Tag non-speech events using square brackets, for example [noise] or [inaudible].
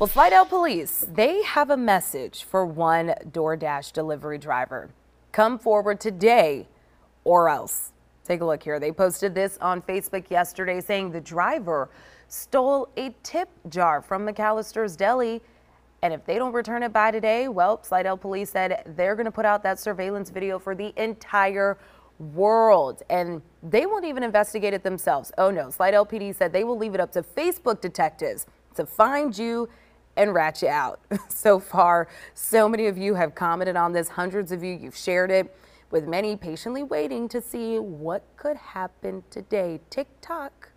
Well, Slidell Police, they have a message for one DoorDash delivery driver. Come forward today or else. Take a look here. They posted this on Facebook yesterday saying the driver stole a tip jar from McAllister's Deli. And if they don't return it by today, well, Slidell Police said they're going to put out that surveillance video for the entire world. And they won't even investigate it themselves. Oh no, Slidell PD said they will leave it up to Facebook detectives to find you and rat you out. [laughs] so far, so many of you have commented on this. Hundreds of you, you've shared it with many patiently waiting to see what could happen today. TikTok